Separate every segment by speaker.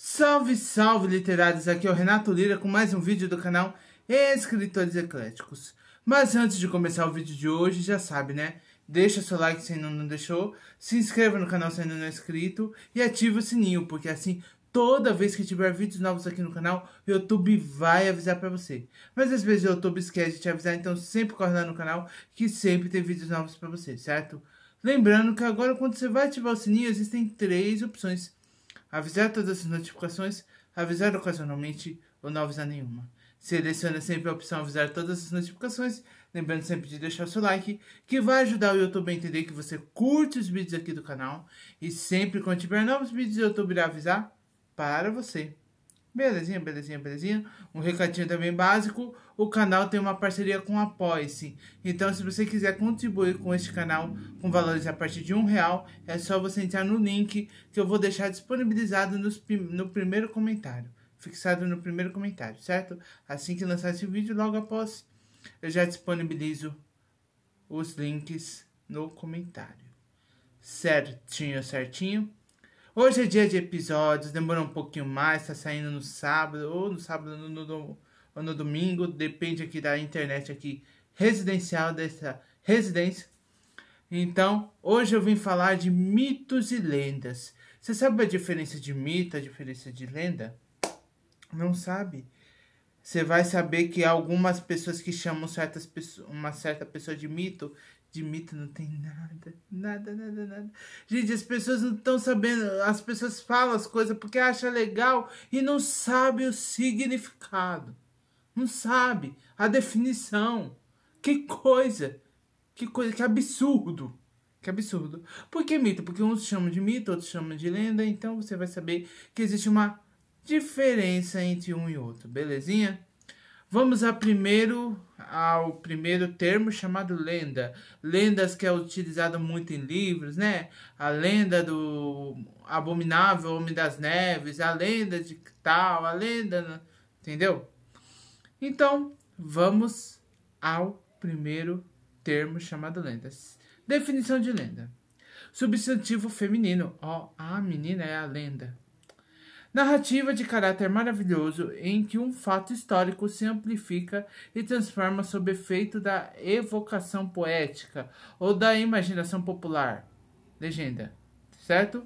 Speaker 1: Salve, salve literários! Aqui é o Renato Lira com mais um vídeo do canal Escritores Ecléticos. Mas antes de começar o vídeo de hoje, já sabe, né? Deixa seu like se ainda não deixou, se inscreva no canal se ainda não é inscrito e ative o sininho, porque assim, toda vez que tiver vídeos novos aqui no canal, o YouTube vai avisar pra você. Mas às vezes o YouTube esquece de te avisar, então sempre corre lá no canal que sempre tem vídeos novos pra você, certo? Lembrando que agora quando você vai ativar o sininho, existem três opções avisar todas as notificações, avisar ocasionalmente ou não avisar nenhuma. Selecione sempre a opção avisar todas as notificações, lembrando sempre de deixar seu like, que vai ajudar o YouTube a entender que você curte os vídeos aqui do canal e sempre quando tiver novos vídeos o YouTube irá avisar para você. Belezinha, belezinha, belezinha. Um recadinho também básico. O canal tem uma parceria com a Apoia-se. Então, se você quiser contribuir com este canal com valores a partir de um real, é só você entrar no link que eu vou deixar disponibilizado nos, no primeiro comentário. Fixado no primeiro comentário, certo? Assim que lançar esse vídeo, logo após, eu já disponibilizo os links no comentário. Certinho, certinho. Hoje é dia de episódios, demorou um pouquinho mais, tá saindo no sábado, ou no sábado no, no, ou no domingo, depende aqui da internet aqui residencial dessa residência. Então, hoje eu vim falar de mitos e lendas. Você sabe a diferença de mito, a diferença de lenda? Não sabe? Você vai saber que algumas pessoas que chamam certas pessoas, uma certa pessoa de mito de mito não tem nada, nada, nada, nada. Gente, as pessoas não estão sabendo, as pessoas falam as coisas porque acham legal e não sabem o significado. Não sabe a definição. Que coisa, que coisa, que absurdo. Que absurdo. Por que mito? Porque uns chamam de mito, outros chamam de lenda, então você vai saber que existe uma diferença entre um e outro, belezinha? Vamos a primeiro, ao primeiro termo chamado lenda. Lendas que é utilizado muito em livros, né? A lenda do abominável Homem das Neves, a lenda de tal, a lenda, entendeu? Então, vamos ao primeiro termo chamado lendas. Definição de lenda. Substantivo feminino. Ó, oh, a menina é a lenda. Narrativa de caráter maravilhoso em que um fato histórico se amplifica e transforma sob efeito da evocação poética ou da imaginação popular. Legenda, certo?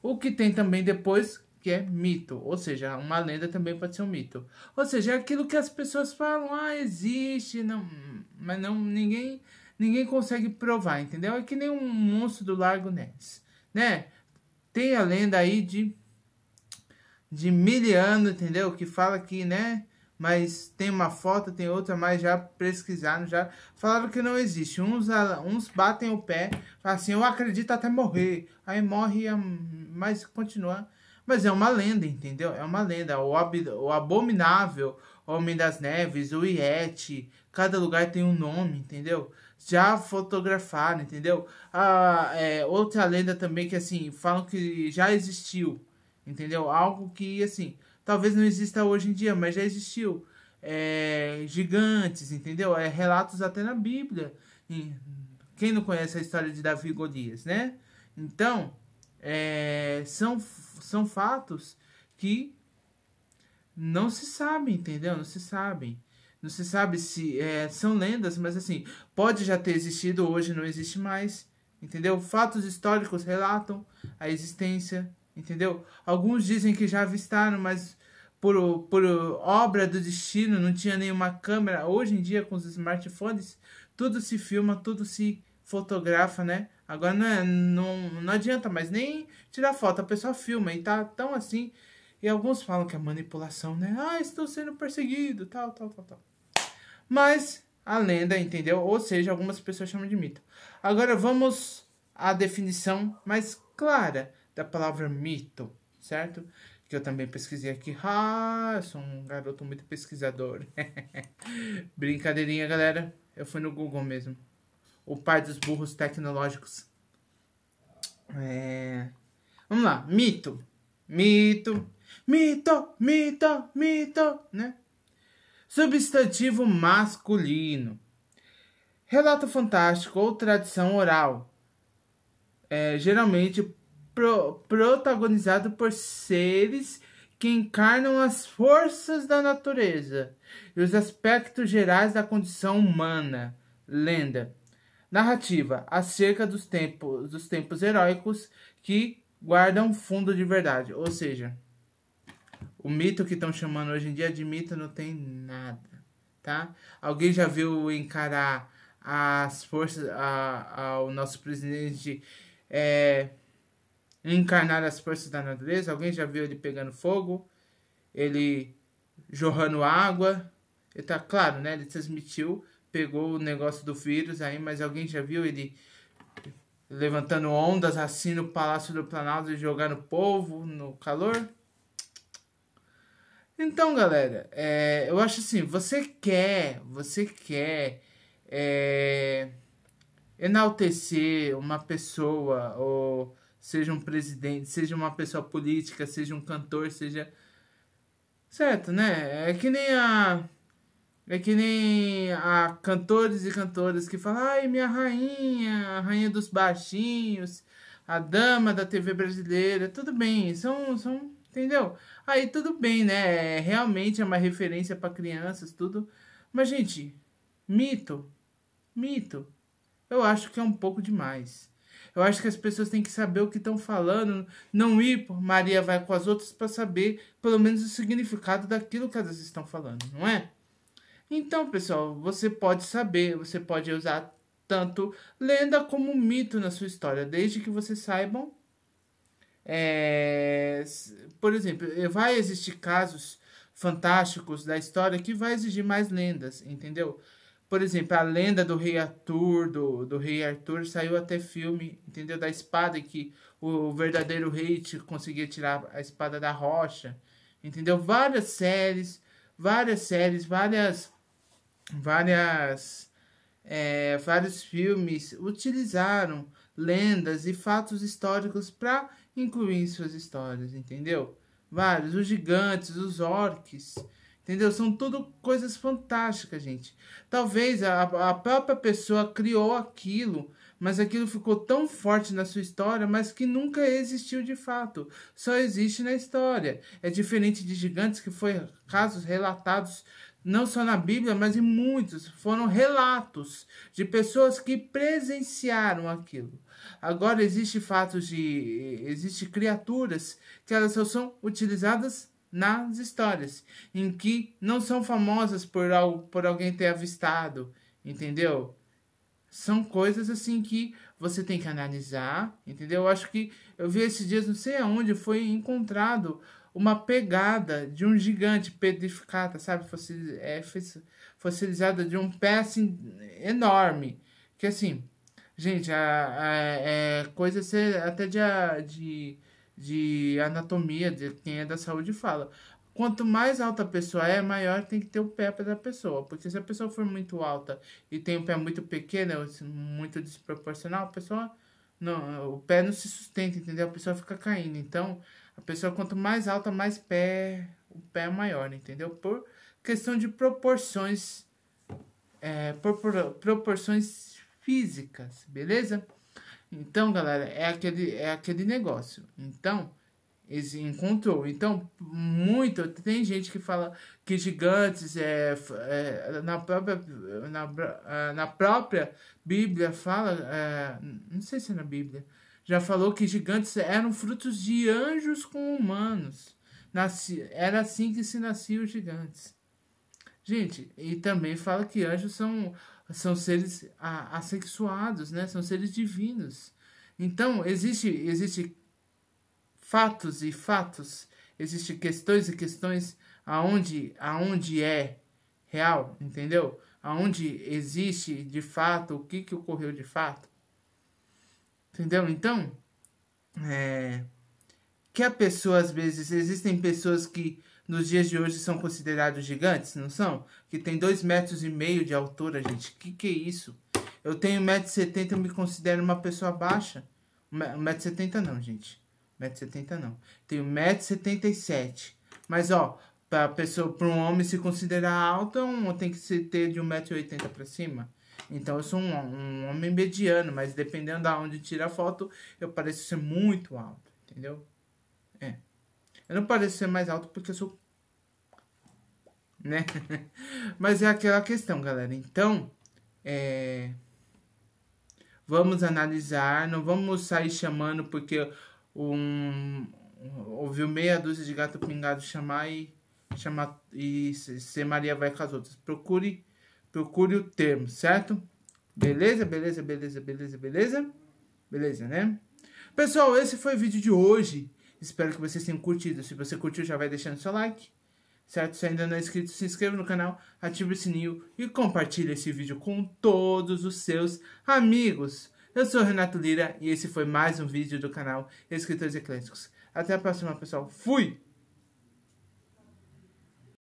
Speaker 1: O que tem também depois que é mito, ou seja, uma lenda também pode ser um mito. Ou seja, é aquilo que as pessoas falam, ah, existe, não, mas não ninguém ninguém consegue provar, entendeu? É que nem um monstro do Largo Ness, né? Tem a lenda aí de de miliano, entendeu? Que fala que, né? Mas tem uma foto, tem outra, mas já pesquisaram, já falaram que não existe. Uns, uns batem o pé, assim, eu acredito até morrer. Aí morre, mas continua. Mas é uma lenda, entendeu? É uma lenda. O, ab, o Abominável, Homem das Neves, o Iete, cada lugar tem um nome, entendeu? Já fotografaram, entendeu? Ah, é, outra lenda também que, assim, falam que já existiu entendeu? Algo que, assim, talvez não exista hoje em dia, mas já existiu. É, gigantes, entendeu? É, relatos até na Bíblia. Quem não conhece a história de Davi e Golias, né? Então, é, são, são fatos que não se sabem, entendeu? Não se sabem. Não se sabe se é, são lendas, mas assim, pode já ter existido, hoje não existe mais, entendeu? Fatos históricos relatam a existência entendeu? Alguns dizem que já avistaram, mas por, por obra do destino não tinha nenhuma câmera. Hoje em dia, com os smartphones, tudo se filma, tudo se fotografa, né? Agora não, é, não, não adianta mais nem tirar foto, a pessoa filma e tá tão assim. E alguns falam que é manipulação, né? Ah, estou sendo perseguido, tal, tal, tal, tal. Mas a lenda, entendeu? Ou seja, algumas pessoas chamam de mito. Agora vamos à definição mais clara da palavra mito, certo? Que eu também pesquisei aqui. Ah, eu sou um garoto muito pesquisador. Brincadeirinha, galera. Eu fui no Google mesmo. O pai dos burros tecnológicos. É... Vamos lá. Mito. Mito. Mito, mito, mito, né? Substantivo masculino. Relato fantástico ou tradição oral. É, geralmente pro, protagonizado por seres que encarnam as forças da natureza e os aspectos gerais da condição humana. Lenda. Narrativa acerca dos tempos, dos tempos heróicos que guardam fundo de verdade. Ou seja, o mito que estão chamando hoje em dia de mito não tem nada, tá? Alguém já viu encarar as forças, o nosso presidente é, encarnar as forças da natureza? Alguém já viu ele pegando fogo? Ele jorrando água? Ele tá claro, né? Ele transmitiu, pegou o negócio do vírus aí, mas alguém já viu ele levantando ondas assim no Palácio do Planalto e jogando povo no calor? Então, galera, é, eu acho assim, você quer, você quer é, enaltecer uma pessoa, ou seja um presidente, seja uma pessoa política, seja um cantor, seja. Certo, né? É que nem a. É que nem a cantores e cantoras que falam, ai, minha rainha, a rainha dos baixinhos, a dama da TV brasileira, tudo bem, são, são, entendeu? Aí tudo bem, né? Realmente é uma referência para crianças, tudo. Mas, gente, mito, mito, eu acho que é um pouco demais. Eu acho que as pessoas têm que saber o que estão falando, não ir por Maria vai com as outras para saber pelo menos o significado daquilo que elas estão falando, não é? Então, pessoal, você pode saber, você pode usar tanto lenda como mito na sua história, desde que vocês saibam. É, por exemplo, vai existir casos fantásticos da história que vai exigir mais lendas, entendeu? Por exemplo, a lenda do rei Arthur, do, do rei Arthur, saiu até filme, entendeu? Da espada que o verdadeiro rei conseguia tirar a espada da rocha, entendeu? Várias séries, várias séries, várias, várias, é, vários filmes utilizaram lendas e fatos históricos para incluir em suas histórias, entendeu? Vários, os gigantes, os orques, Entendeu? São tudo coisas fantásticas, gente. Talvez a, a própria pessoa criou aquilo, mas aquilo ficou tão forte na sua história, mas que nunca existiu de fato. Só existe na história. É diferente de gigantes que foi casos relatados não só na Bíblia, mas em muitos. Foram relatos de pessoas que presenciaram aquilo. Agora existe fatos de existe criaturas que elas só são utilizadas nas histórias, em que não são famosas por, por alguém ter avistado, entendeu? São coisas assim que você tem que analisar, entendeu? Eu acho que eu vi esses dias, não sei aonde, foi encontrado uma pegada de um gigante petrificada, sabe? É, fossilizada de um pé assim, enorme. Que assim, gente, a, é coisa até de, de de anatomia, de quem é da saúde fala. Quanto mais alta a pessoa é, maior tem que ter o pé da pessoa. Porque se a pessoa for muito alta e tem um pé muito pequeno, muito desproporcional, a pessoa não, o pé não se sustenta, entendeu? A pessoa fica caindo. Então, a pessoa quanto mais alta, mais pé, o pé é maior, entendeu? Por questão de proporções, é, por, por proporções físicas, beleza? Então, galera, é aquele, é aquele negócio. Então, esse encontrou. Então, muito. Tem gente que fala que gigantes é, é na própria na, na própria Bíblia fala, é, não sei se é na Bíblia, já falou que gigantes eram frutos de anjos com humanos. Nasci, era assim que se nasciam os gigantes. Gente, e também fala que anjos são são seres assexuados, né? São seres divinos. Então, existe, existe fatos e fatos, existe questões e questões aonde, aonde é real, entendeu? Aonde existe de fato o que, que ocorreu de fato. Entendeu? Então, é, que a pessoa, às vezes, existem pessoas que nos dias de hoje são considerados gigantes, não são? Que tem dois metros e meio de altura, gente. Que que é isso? Eu tenho 1,70m, eu me considero uma pessoa baixa. 1,70m não, gente. 1,70m não. Tenho 1,77m. Mas, ó, pra pessoa, para um homem se considerar alto, um, tem que ter de 1,80m para cima. Então eu sou um, um, homem mediano, mas dependendo da onde tira a foto, eu pareço ser muito alto, entendeu? É. Eu não pareço ser mais alto porque eu sou... Né? Mas é aquela questão, galera. Então, é... Vamos analisar, não vamos sair chamando porque um, ouviu meia dúzia de gato pingado chamar e chamar e ser Maria vai com as outras. Procure, procure o termo, certo? Beleza, beleza, beleza, beleza, beleza? Beleza, né? Pessoal, esse foi o vídeo de hoje. Espero que vocês tenham curtido. Se você curtiu, já vai deixando seu like. Certo? Se ainda não é inscrito, se inscreva no canal, ative o sininho e compartilhe esse vídeo com todos os seus amigos. Eu sou o Renato Lira e esse foi mais um vídeo do canal Escritores Ecléticos. Até a próxima, pessoal. Fui!